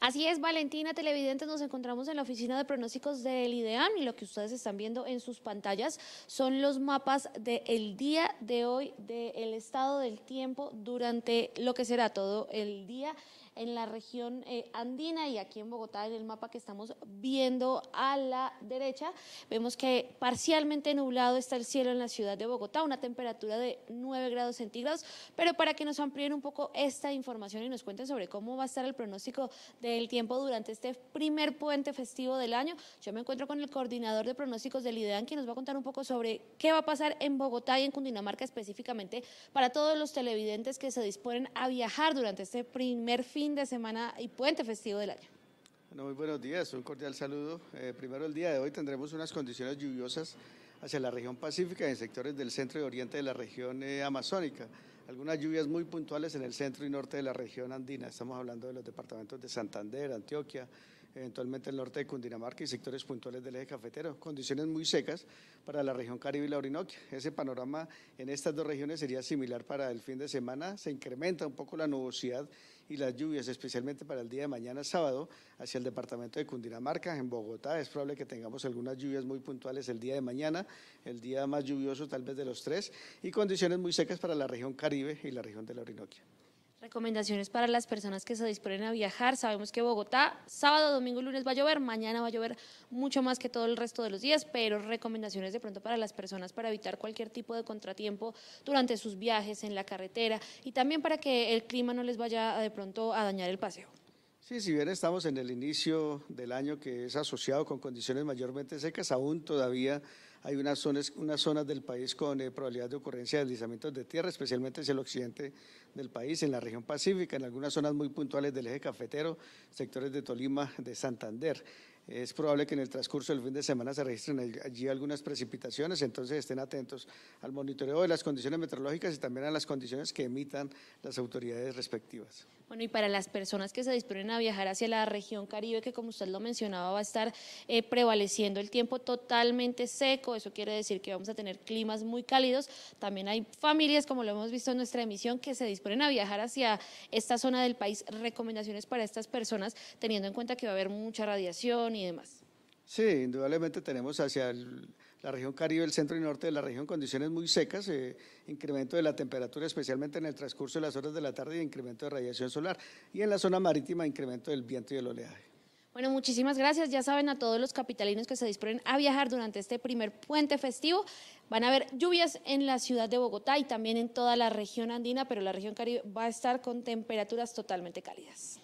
Así es, Valentina, televidentes, nos encontramos en la oficina de pronósticos del IDEAM y lo que ustedes están viendo en sus pantallas son los mapas del día de hoy del estado del tiempo durante lo que será todo el día en la región eh, andina y aquí en Bogotá, en el mapa que estamos viendo a la derecha, vemos que parcialmente nublado está el cielo en la ciudad de Bogotá, una temperatura de 9 grados centígrados, pero para que nos amplíen un poco esta información y nos cuenten sobre cómo va a estar el pronóstico del tiempo durante este primer puente festivo del año, yo me encuentro con el coordinador de pronósticos del IDEAN, que nos va a contar un poco sobre qué va a pasar en Bogotá y en Cundinamarca específicamente para todos los televidentes que se disponen a viajar durante este primer fin de semana y puente festivo del año. Bueno, muy buenos días, un cordial saludo. Eh, primero el día de hoy tendremos unas condiciones lluviosas hacia la región pacífica en sectores del centro y oriente de la región eh, amazónica. Algunas lluvias muy puntuales en el centro y norte de la región andina. Estamos hablando de los departamentos de Santander, Antioquia, eventualmente el norte de Cundinamarca y sectores puntuales del eje cafetero. Condiciones muy secas para la región Caribe y la Orinoquia. Ese panorama en estas dos regiones sería similar para el fin de semana. Se incrementa un poco la nubosidad y las lluvias, especialmente para el día de mañana sábado, hacia el departamento de Cundinamarca. En Bogotá es probable que tengamos algunas lluvias muy puntuales el día de mañana, el día más lluvioso tal vez de los tres, y condiciones muy secas para la región Caribe y la región de la Orinoquia. Recomendaciones para las personas que se disponen a viajar. Sabemos que Bogotá, sábado, domingo y lunes va a llover, mañana va a llover mucho más que todo el resto de los días, pero recomendaciones de pronto para las personas para evitar cualquier tipo de contratiempo durante sus viajes en la carretera y también para que el clima no les vaya de pronto a dañar el paseo. Sí, si bien estamos en el inicio del año que es asociado con condiciones mayormente secas, aún todavía hay unas zonas, unas zonas del país con eh, probabilidad de ocurrencia de deslizamientos de tierra, especialmente hacia el occidente del país, en la región pacífica, en algunas zonas muy puntuales del eje cafetero, sectores de Tolima, de Santander. Es probable que en el transcurso del fin de semana se registren allí algunas precipitaciones, entonces estén atentos al monitoreo de las condiciones meteorológicas y también a las condiciones que emitan las autoridades respectivas. Bueno, y para las personas que se disponen a viajar hacia la región Caribe, que como usted lo mencionaba, va a estar eh, prevaleciendo el tiempo totalmente seco, eso quiere decir que vamos a tener climas muy cálidos. También hay familias, como lo hemos visto en nuestra emisión, que se disponen a viajar hacia esta zona del país. Recomendaciones para estas personas, teniendo en cuenta que va a haber mucha radiación y demás. Sí, indudablemente tenemos hacia la región Caribe, el centro y norte de la región, condiciones muy secas, eh, incremento de la temperatura, especialmente en el transcurso de las horas de la tarde, y incremento de radiación solar. Y en la zona marítima, incremento del viento y el oleaje. Bueno, muchísimas gracias. Ya saben a todos los capitalinos que se disponen a viajar durante este primer puente festivo. Van a haber lluvias en la ciudad de Bogotá y también en toda la región andina, pero la región Caribe va a estar con temperaturas totalmente cálidas.